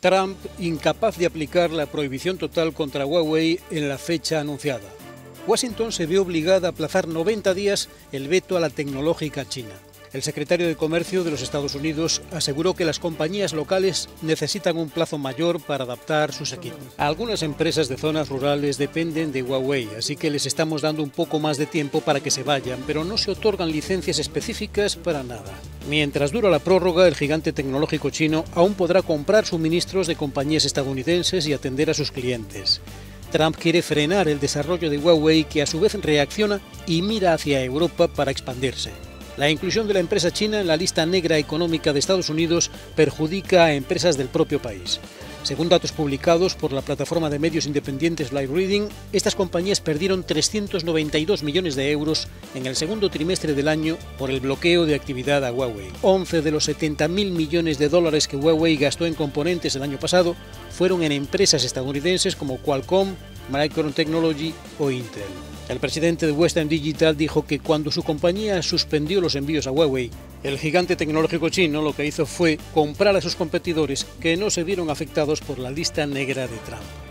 Trump incapaz de aplicar la prohibición total contra Huawei en la fecha anunciada. Washington se ve obligada a aplazar 90 días el veto a la tecnológica china. El secretario de Comercio de los Estados Unidos aseguró que las compañías locales necesitan un plazo mayor para adaptar sus equipos. Algunas empresas de zonas rurales dependen de Huawei, así que les estamos dando un poco más de tiempo para que se vayan, pero no se otorgan licencias específicas para nada. Mientras dura la prórroga, el gigante tecnológico chino aún podrá comprar suministros de compañías estadounidenses y atender a sus clientes. Trump quiere frenar el desarrollo de Huawei que a su vez reacciona y mira hacia Europa para expandirse. La inclusión de la empresa china en la lista negra económica de Estados Unidos perjudica a empresas del propio país. Según datos publicados por la plataforma de medios independientes Live Reading, estas compañías perdieron 392 millones de euros en el segundo trimestre del año por el bloqueo de actividad a Huawei. 11 de los 70.000 millones de dólares que Huawei gastó en componentes el año pasado fueron en empresas estadounidenses como Qualcomm, Micron Technology o Intel. El presidente de Western Digital dijo que cuando su compañía suspendió los envíos a Huawei, el gigante tecnológico chino lo que hizo fue comprar a sus competidores que no se vieron afectados por la lista negra de Trump.